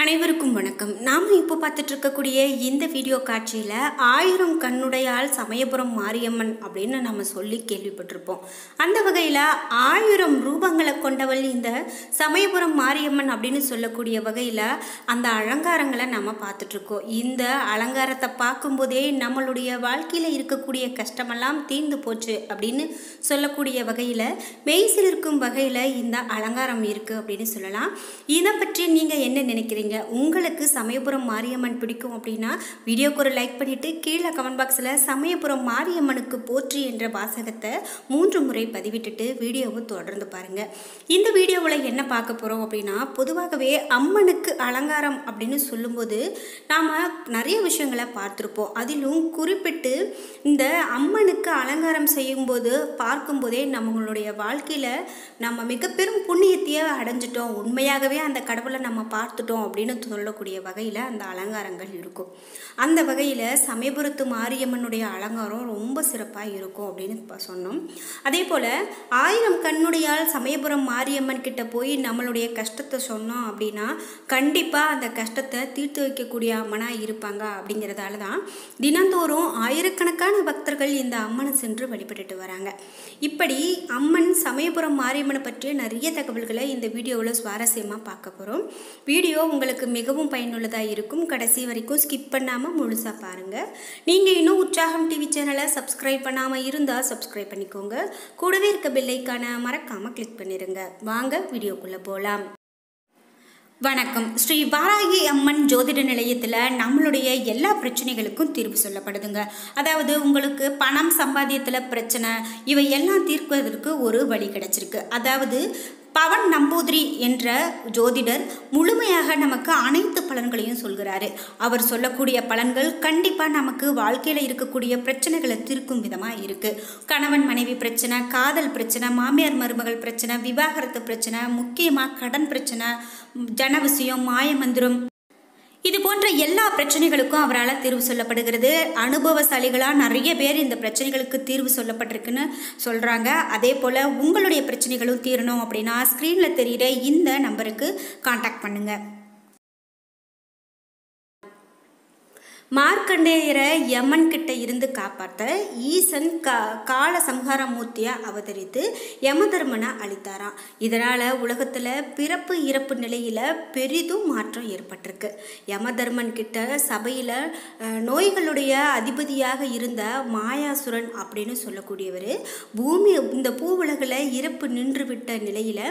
அனைவருக்கும் வணக்கம். நாம் இப்போ பார்த்துட்டு இருக்கக்கூடிய இந்த வீடியோ காட்சியில் ஆயிரம் கண்ணுடையால் சமயபுரம் மாரியம்மன் அப்படின்னு நம்ம சொல்லி கேள்விப்பட்டிருப்போம். அந்த வகையில் ஆயிரம் ரூபங்களை கொண்டவள் இந்த சமயபுரம் மாரியம்மன் அப்படின்னு சொல்லக்கூடிய வகையில் அந்த அலங்காரங்களை நம்ம பார்த்துட்ருக்கோம் இந்த அலங்காரத்தை பார்க்கும்போதே நம்மளுடைய வாழ்க்கையில் இருக்கக்கூடிய கஷ்டமெல்லாம் தீர்ந்து போச்சு அப்படின்னு சொல்லக்கூடிய வகையில் மெய்சில் இருக்கும் வகையில் இந்த அலங்காரம் இருக்குது அப்படின்னு சொல்லலாம். இதை பற்றி நீங்கள் என்ன நினைக்கிறீங்க? உங்களுக்கு சமயபுரம் மாரியம்மன் பிடிக்கும் அப்படின்னா வீடியோக்கு ஒரு லைக் பண்ணிவிட்டு கீழே கமெண்ட் பாக்ஸில் சமயபுரம் மாரியம்மனுக்கு போற்றி என்ற வாசகத்தை மூன்று முறை பதிவிட்டுட்டு வீடியோவை தொடர்ந்து பாருங்கள் இந்த வீடியோவில் என்ன பார்க்க போகிறோம் அப்படின்னா பொதுவாகவே அம்மனுக்கு அலங்காரம் அப்படின்னு சொல்லும்போது நாம் நிறைய விஷயங்களை பார்த்துருப்போம். அதிலும் குறிப்பிட்டு இந்த அம்மனுக்கு அலங்காரம் செய்யும்போது பார்க்கும்போதே நம்மளுடைய வாழ்க்கையில் நம்ம மிக பெரும் புண்ணியத்தையே அடைஞ்சிட்டோம். உண்மையாகவே அந்த கடவுளை நம்ம பார்த்துட்டோம் அப்படின்னு சொல்லக்கூடிய வகையில் அந்த அலங்காரங்கள் இருக்கும். அந்த வகையில் சமயபுரத்து மாரியம்மனுடைய அலங்காரம் ரொம்ப சிறப்பாக இருக்கும் அப்படின்னு சொன்னோம். அதே போல் ஆயிரம் கண்ணுடையால் சமயபுரம் மாரியம்மன் கிட்ட போய் நம்மளுடைய கஷ்டத்தை சொன்னோம் அப்படின்னா கண்டிப்பாக அந்த கஷ்டத்தை தீர்த்து வைக்கக்கூடிய அம்மனாக இருப்பாங்க அப்படிங்கிறதால தான் தினந்தோறும் ஆயிரக்கணக்கான பக்தர்கள் இந்த அம்மனை சென்று வழிபட்டுட்டு வராங்க. இப்படி அம்மன் சமயபுரம் மாரியம்மனை பற்றிய நிறைய தகவல்களை இந்த வீடியோவில் சுவாரஸ்யமாக பார்க்க போகிறோம் வீடியோ உங்களுக்கு மிகவும் பயனுள்ளதாக இருக்கும். கடைசி வரைக்கும் ஸ்கிப் பண்ணாமல் முழுசாக பாருங்கள் நீங்கள் இன்னும் உற்சாகம் டிவி சேனலை சப்ஸ்கிரைப் பண்ணாமல் இருந்தால் சப்ஸ்கிரைப் பண்ணிக்கோங்க. கூடவே இருக்க பெல்லைக்கான மறக்காமல் கிளிக் பண்ணிடுங்க வாங்க வீடியோக்குள்ளே போகலாம் வணக்கம். ஸ்ரீ வாராகி அம்மன் ஜோதிட நிலையத்தில் நம்மளுடைய எல்லா பிரச்சனைகளுக்கும் தீர்வு சொல்லப்படுதுங்க. அதாவது உங்களுக்கு பணம் சம்பாத்தியத்தில் பிரச்சனை இவை எல்லாம் தீர்க்குவதற்கு ஒரு வழி கிடச்சிருக்கு. அதாவது பவன் நம்பூதிரி என்ற ஜோதிடர் முழுமையாக நமக்கு அனைத்து பலன்களையும் சொல்கிறாரு. அவர் சொல்லக்கூடிய பலன்கள் கண்டிப்பாக நமக்கு வாழ்க்கையில் இருக்கக்கூடிய பிரச்சனைகளை தீர்க்கும் விதமாக இருக்குது கணவன் மனைவி பிரச்சனை காதல் பிரச்சனை மாமியார் மருமகள் பிரச்சனை விவாகரத்து பிரச்சனை முக்கியமாக கடன் பிரச்சனை ஜன விஷயம் மாயமந்திரம் இது போன்ற எல்லா பிரச்சனைகளுக்கும் அவரால் தீர்வு சொல்லப்படுகிறது. அனுபவசாலிகளாக நிறைய பேர் இந்த பிரச்சனைகளுக்கு தீர்வு சொல்லப்பட்டிருக்குன்னு சொல்கிறாங்க அதே போல் உங்களுடைய பிரச்சனைகளும் தீரணும் அப்படின்னா ஸ்க்ரீனில் தெரிகிற இந்த நம்பருக்கு காண்டாக்ட் பண்ணுங்கள் மார்க்கண்டேயரை யமன் கிட்ட இருந்து காப்பாற்ற ஈசன் கா கால சம்ஹாரமூர்த்தியாக அவதரித்து யமதர்மனை அளித்தாராம். இதனால் உலகத்தில் பிறப்பு இறப்பு நிலையில் பெரிதும் மாற்றம் ஏற்பட்டிருக்கு. யமதர்மன் கிட்ட சபையில் நோய்களுடைய அதிபதியாக இருந்த மாயாசுரன் அப்படின்னு சொல்லக்கூடியவர் பூமி இந்த பூ உலகில் இறப்பு நின்றுவிட்ட நிலையில்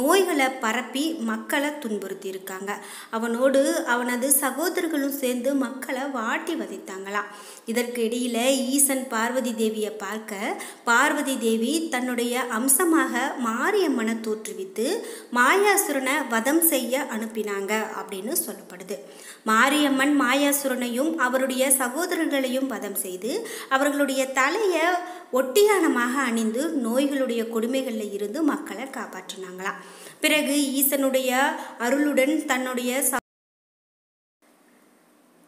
நோய்களை பரப்பி மக்களை துன்புறுத்தி இருக்காங்க அவனோடு அவனது சகோதரர்களும் சேர்ந்து மக்களை வாட்டி வதைத்தாங்களாம் இதற்கு இடையில ஈசன் பார்வதி தேவியை பார்க்க பார்வதி தேவி தன்னுடைய அம்சமாக மாரியம்மனை தோற்றுவித்து மாயாசுரனை வதம் செய்ய அனுப்பினாங்க அப்படின்னு சொல்லப்படுது. மாரியம்மன் மாயாசுரனையும் அவருடைய சகோதரர்களையும் வதம் செய்து அவர்களுடைய தலையை ஒட்டியானமாக அணிந்து நோய்களுடைய கொடுமைகளில் இருந்து மக்களை காப்பாற்றினாங்களாம் பிறகு ஈசனுடைய அருளுடன் தன்னுடைய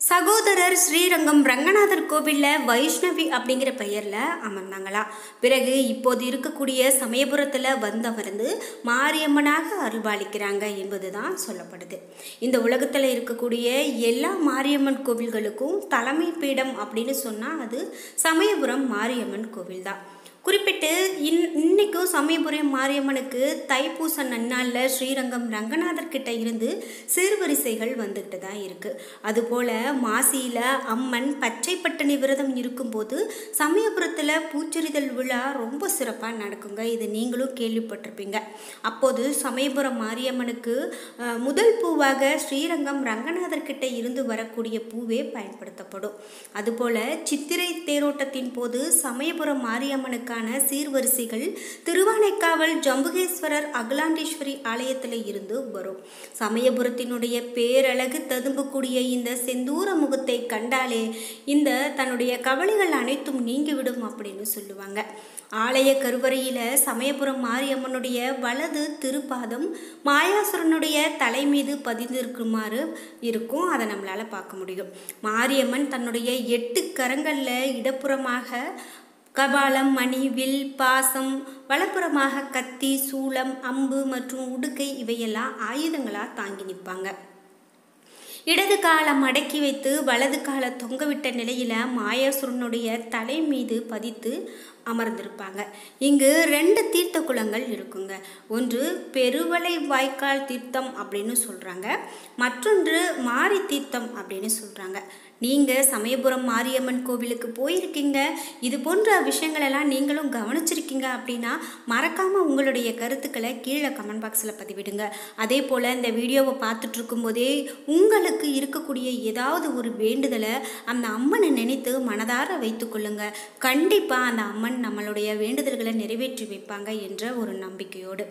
சகோதரர் ஸ்ரீரங்கம் ரங்கநாதர் கோவிலில் வைஷ்ணவி அப்படிங்கிற பெயரில் அமர்ந்தாங்களா? பிறகு இப்போது இருக்கக்கூடிய சமயபுரத்தில் வந்தமர்ந்து மாரியம்மனாக அருள்பாலிக்கிறாங்க என்பது தான் சொல்லப்படுது. இந்த உலகத்தில் இருக்கக்கூடிய எல்லா மாரியம்மன் கோவில்களுக்கும் தலைமை பீடம் அப்படின்னு சொன்னால் அது சமயபுரம் மாரியம்மன் கோவில் தான் குறிப்பிட்டு இன் இன்னைக்கும் சமயபுரம் மாரியம்மனுக்கு தைப்பூச நன்னாளில் ஸ்ரீரங்கம் ரங்கநாதர் கிட்ட இருந்து சிறுவரிசைகள் வந்துக்கிட்டு தான் இருக்குது அதுபோல் மாசியில் அம்மன் பச்சைப்பட்டணி விரதம் இருக்கும்போது சமயபுரத்தில் பூச்செறிதல் விழா ரொம்ப சிறப்பாக நடக்குங்க. இது நீங்களும் கேள்விப்பட்டிருப்பீங்க. அப்போது சமயபுரம் மாரியம்மனுக்கு முதல் பூவாக ஸ்ரீரங்கம் ரங்கநாதர் கிட்ட இருந்து வரக்கூடிய பூவே பயன்படுத்தப்படும். அதுபோல் சித்திரை தேரோட்டத்தின் போது சமயபுரம் மாரியம்மனுக்கு அதற்கான சீர்வரிசைகள் திருவானைக்காவல் ஜம்புகேஸ்வரர் அகிலாண்டேஸ்வரி ஆலயத்தில் இருந்து வரும். சமயபுரத்தினுடைய பேரழகு ததும்பக்கூடிய இந்த செந்தூர முகத்தை கண்டாலே இந்த தன்னுடைய கவலைகள் அனைத்தும் நீங்கிவிடும் அப்படின்னு சொல்லுவாங்க. ஆலய கருவறையில் சமயபுரம் மாரியம்மனுடைய வலது திருப்பாதம் மாயாசுரனுடைய தலை மீது பதிந்திருக்குமாறு இருக்கும். அதை நம்மளால் பார்க்க முடியும். மாரியம்மன் தன்னுடைய எட்டு கரங்களில் இடப்புறமாக கபாலம் மணி வில் பாசம் வலப்புறமாக கத்தி சூளம் அம்பு மற்றும் உடுக்கை இவையெல்லாம் ஆயுதங்களாக தாங்கி நிற்பாங்க. இடது காலை மடக்கி வைத்து வலது காலை தொங்கவிட்ட நிலையில் மாயாசுரனுடைய தலை மீது பதித்து அமர்ந்திருப்பாங்க. இங்கு ரெண்டு தீர்த்த குளங்கள் இருக்குங்க. ஒன்று பெருவளை வாய்க்கால் தீர்த்தம் அப்படின்னு சொல்கிறாங்க மற்றொன்று மாரி தீர்த்தம் அப்படின்னு சொல்கிறாங்க நீங்கள் சமயபுரம் மாரியம்மன் கோவிலுக்கு போயிருக்கீங்க. இது போன்ற விஷயங்களெல்லாம் நீங்களும் கவனிச்சிருக்கீங்க அப்படின்னா மறக்காமல் உங்களுடைய கருத்துக்களை கீழே கமெண்ட் பாக்ஸில் பதிவிடுங்க. அதே போல் இந்த வீடியோவை பார்த்துட்ருக்கும் போதே உங்களுக்கு இருக்கக்கூடிய ஏதாவது ஒரு வேண்டுதலை அந்த அம்மனை நினைத்து மனதார வைத்துக்கொள்ளுங்க கண்டிப்பாக அந்த அம்மன் நம்மளுடைய வேண்டுதல்களை நிறைவேற்றி வைப்பாங்க என்ற ஒரு நம்பிக்கையோடு.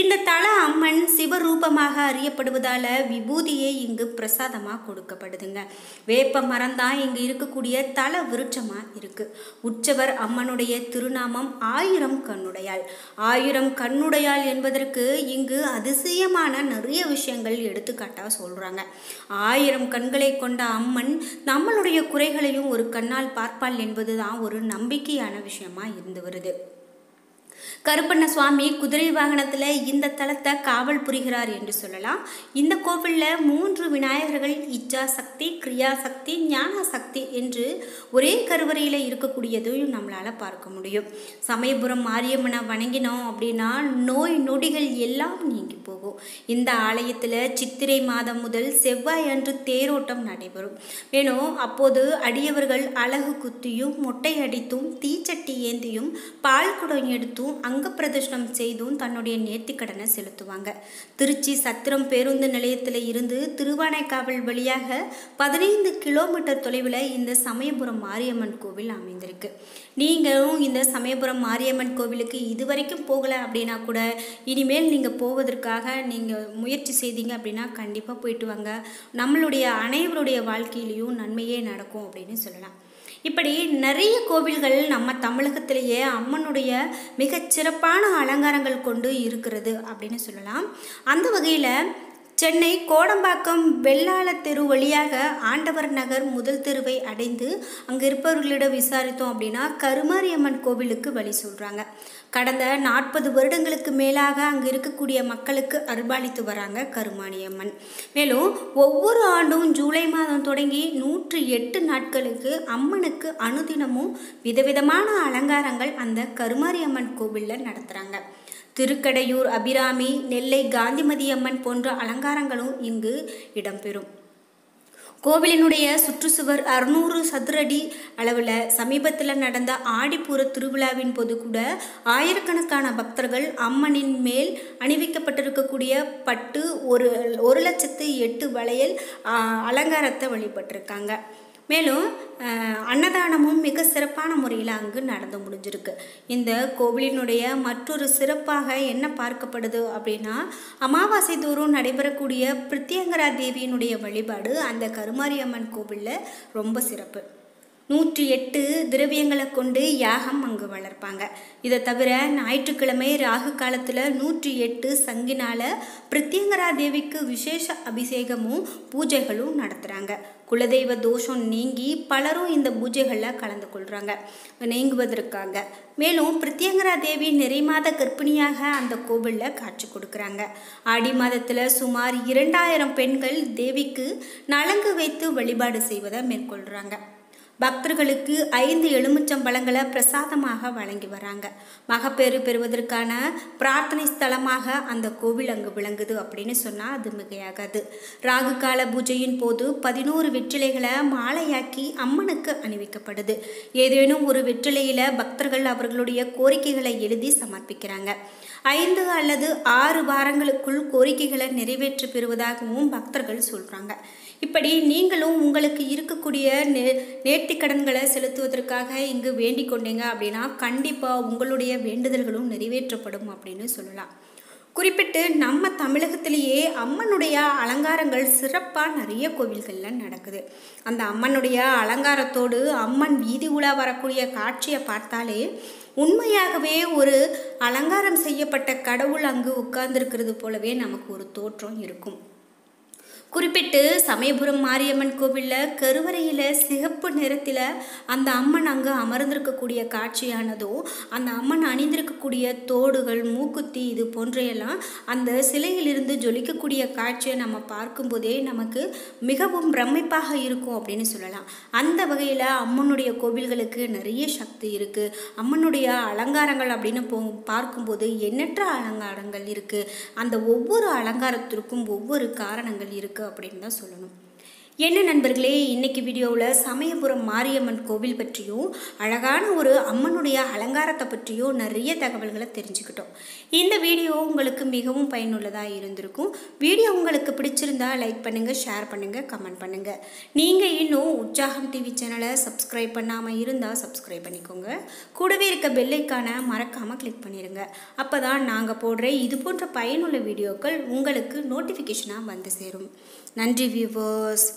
இந்த தல அம்மன் சிவரூபமாக அறியப்படுவதால விபூதியே இங்கு பிரசாதமாக கொடுக்கப்படுதுங்க. வேப்ப மரம் தான் இங்கு இருக்கக்கூடிய தல விருட்சமாக இருக்கு. உற்சவர் அம்மனுடைய திருநாமம் ஆயிரம் கண்ணுடையாள். ஆயிரம் கண்ணுடையாள் என்பதற்கு இங்கு அதிசயமான நிறைய விஷயங்கள் எடுத்துக்காட்டாக சொல்கிறாங்க ஆயிரம் கண்களை கொண்ட அம்மன் நம்மளுடைய குறைகளையும் ஒரு கண்ணால் பார்ப்பாள் என்பது தான் ஒரு நம்பிக்கையான விஷயமா இருந்து வருது. கருப்பண்ண சுவாமி குதிரை வாகனத்தில் இந்த தலத்தை காவல் புரிகிறார் என்று சொல்லலாம். இந்த கோவிலில் மூன்று விநாயகர்கள் இச்சா சக்தி கிரியா சக்தி ஞான சக்தி என்று ஒரே கருவறையில் இருக்கக்கூடியதையும் நம்மளால் பார்க்க முடியும். சமயபுரம் மாரியம்மனை வணங்கினோம் அப்படின்னா நோய் நொடிகள் எல்லாம் நீங்கி போகும். இந்த ஆலயத்தில் சித்திரை மாதம் முதல் செவ்வாய் அன்று தேரோட்டம் நடைபெறும். மேலும் அப்போது அடியவர்கள் அழகு குத்தியும் மொட்டை அடித்தும் தீச்சட்டி ஏந்தியும் பால் குடம் எடுத்தும் அங்கப்பிரதர்ஷனம் செய்தும் தன்னுடைய நேர்த்திக்கடனை செலுத்துவாங்க. திருச்சி சத்திரம் பேருந்து நிலையத்தில் இருந்து திருவானைக்காவல் வழியாக பதினைந்து கிலோமீட்டர் தொலைவில் இந்த சமயபுரம் மாரியம்மன் கோவில் அமைந்திருக்கு. நீங்களும் இந்த சமயபுரம் மாரியம்மன் கோவிலுக்கு இதுவரைக்கும் போகலை அப்படின்னா கூட இனிமேல் நீங்கள் போவதற்காக நீங்கள் முயற்சி செய்தீங்க அப்படின்னா கண்டிப்பாக போயிட்டு வாங்க. நம்மளுடைய அனைவருடைய வாழ்க்கையிலையும் நன்மையே நடக்கும் அப்படின்னு சொல்லலாம். இப்படி நிறைய கோவில்கள் நம்ம தமிழகத்திலேயே அம்மனுடைய மிகச் சிறப்பான அலங்காரங்கள் கொண்டு இருக்கிறது அப்படின்னு சொல்லலாம். அந்த வகையில் சென்னை கோடம்பாக்கம் வெள்ளாள தெரு வழியாக ஆண்டவர் நகர் முதல் தெருவை அடைந்து அங்கே இருப்பவர்களிடம் விசாரித்தோம் அப்படின்னா கருமாரியம்மன் கோவிலுக்கு வழி சொல்கிறாங்க கடந்த நாற்பது வருடங்களுக்கு மேலாக அங்கே இருக்கக்கூடிய மக்களுக்கு அர்பாலித்து வராங்க கருமாரியம்மன். மேலும் ஒவ்வொரு ஆண்டும் ஜூலை மாதம் தொடங்கி நூற்றி எட்டு நாட்களுக்கு அம்மனுக்கு அனுதினமும் விதவிதமான அலங்காரங்கள் அந்த கருமாரியம்மன் கோவிலில் நடத்துகிறாங்க திருக்கடையூர் அபிராமி நெல்லை காந்திமதி அம்மன் போன்ற அலங்காரங்களும் இங்கு இடம்பெறும். கோவிலினுடைய சுற்றுச்சுவர் அறுநூறு சதுரடி அளவில் சமீபத்தில் நடந்த ஆடிப்பூர திருவிழாவின் போது கூட ஆயிரக்கணக்கான பக்தர்கள் அம்மனின் மேல் அணிவிக்கப்பட்டிருக்கக்கூடிய பட்டு ஒரு ஒரு லட்சத்து எட்டு வளையல் அலங்காரத்தை வழிபட்டிருக்காங்க. மேலும் அன்னதானமும் மிக சிறப்பான முறையில் அங்கு நடந்து முடிஞ்சிருக்கு. இந்த கோவிலினுடைய மற்றொரு சிறப்பாக என்ன பார்க்கப்படுது அப்படின்னா அமாவாசை தோறும் நடைபெறக்கூடிய பிரித்தியங்கரா தேவியினுடைய வழிபாடு அந்த கருமாரியம்மன் கோவிலில் ரொம்ப சிறப்பு. நூற்றி எட்டு திரவியங்களை கொண்டு யாகம் அங்கு வளர்ப்பாங்க. இதை தவிர ஞாயிற்றுக்கிழமை ராகு காலத்தில் நூற்றி எட்டு சங்கினால பிரத்யங்கரா தேவிக்கு விசேஷ அபிஷேகமும் பூஜைகளும் நடத்துகிறாங்க குலதெய்வ தோஷம் நீங்கி பலரும் இந்த பூஜைகளில் கலந்து கொள்கிறாங்க நீங்குவதற்காக மேலும் பிரத்யங்கரா தேவி நிறைமாத கர்ப்பிணியாக அந்த கோவிலில் காட்சி கொடுக்குறாங்க. ஆடி மாதத்தில் சுமார் இரண்டாயிரம் பெண்கள் தேவிக்கு நலங்கு வைத்து வழிபாடு செய்வதை மேற்கொள்கிறாங்க பக்தர்களுக்கு ஐந்து எலுமிச்சம்பழங்களை பிரசாதமாக வழங்கி வராங்க. மகப்பேறு பெறுவதற்கான பிரார்த்தனை ஸ்தலமாக அந்த கோவில் அங்கு விளங்குது அப்படின்னு சொன்னால் அது மிகையாகாது. ராகு கால பூஜையின் போது பதினோரு வெற்றிலைகளை மாலையாக்கி அம்மனுக்கு அணிவிக்கப்படுது. ஏதேனும் ஒரு வெற்றிலையில் பக்தர்கள் அவர்களுடைய கோரிக்கைகளை எழுதி சமர்ப்பிக்கிறாங்க. ஐந்து அல்லது ஆறு வாரங்களுக்குள் கோரிக்கைகளை நிறைவேற்றி பெறுவதாகவும் பக்தர்கள் சொல்கிறாங்க இப்படி நீங்களும் உங்களுக்கு இருக்கக்கூடிய நே நேர்த்திக்கடன்களை செலுத்துவதற்காக இங்கு வேண்டிக் கொண்டீங்க அப்படின்னா கண்டிப்பாக உங்களுடைய வேண்டுதல்களும் நிறைவேற்றப்படும் அப்படின்னு சொல்லலாம். குறிப்பிட்டு நம்ம தமிழகத்திலேயே அம்மனுடைய அலங்காரங்கள் சிறப்பாக நிறைய கோவில்களில் நடக்குது. அந்த அம்மனுடைய அலங்காரத்தோடு அம்மன் வீதி உலா வரக்கூடிய காட்சியை பார்த்தாலே உண்மையாகவே ஒரு அலங்காரம் செய்யப்பட்ட கடவுள் அங்கு உட்கார்ந்துருக்கிறது போலவே நமக்கு ஒரு தோற்றம் இருக்கும். குறிப்பிட்டு சமயபுரம் மாரியம்மன் கோவிலில் கருவறையில் சிகப்பு நிறத்தில் அந்த அம்மன் அங்கே அமர்ந்திருக்கக்கூடிய காட்சியானதும் அந்த அம்மன் அணிந்திருக்கக்கூடிய தோடுகள் மூக்குத்தி இது போன்றையெல்லாம் அந்த சிலையிலிருந்து ஜொலிக்கக்கூடிய காட்சியை நம்ம பார்க்கும்போதே நமக்கு மிகவும் பிரமிப்பாக இருக்கும் அப்படின்னு சொல்லலாம். அந்த வகையில் அம்மனுடைய கோவில்களுக்கு நிறைய சக்தி இருக்குது அம்மனுடைய அலங்காரங்கள் அப்படின்னு போ பார்க்கும்போது எண்ணற்ற அலங்காரங்கள் இருக்குது அந்த ஒவ்வொரு அலங்காரத்திற்கும் ஒவ்வொரு காரணங்கள் இருக்குது அப்படின்னு தான் சொல்லணும். என்ன நண்பர்களே இன்றைக்கி வீடியோவில் சமயபுரம் மாரியம்மன் கோவில் பற்றியும் அழகான ஒரு அம்மனுடைய அலங்காரத்தை பற்றியும் நிறைய தகவல்களை தெரிஞ்சுக்கிட்டோம். இந்த வீடியோ உங்களுக்கு மிகவும் பயனுள்ளதாக இருந்திருக்கும். வீடியோ உங்களுக்கு பிடிச்சிருந்தா லைக் பண்ணுங்கள் ஷேர் பண்ணுங்கள் கமெண்ட் பண்ணுங்கள் நீங்கள் இன்னும் உற்சாகம் டிவி சேனலை சப்ஸ்கிரைப் பண்ணாமல் இருந்தால் சப்ஸ்கிரைப் பண்ணிக்கோங்க. கூடவே இருக்க பெல்லைக்கான மறக்காமல் கிளிக் பண்ணிடுங்க அப்போ தான் நாங்கள் போடுற இது போன்ற பயனுள்ள வீடியோக்கள் உங்களுக்கு நோட்டிஃபிகேஷனாக வந்து சேரும். நன்றி வியூவர்ஸ்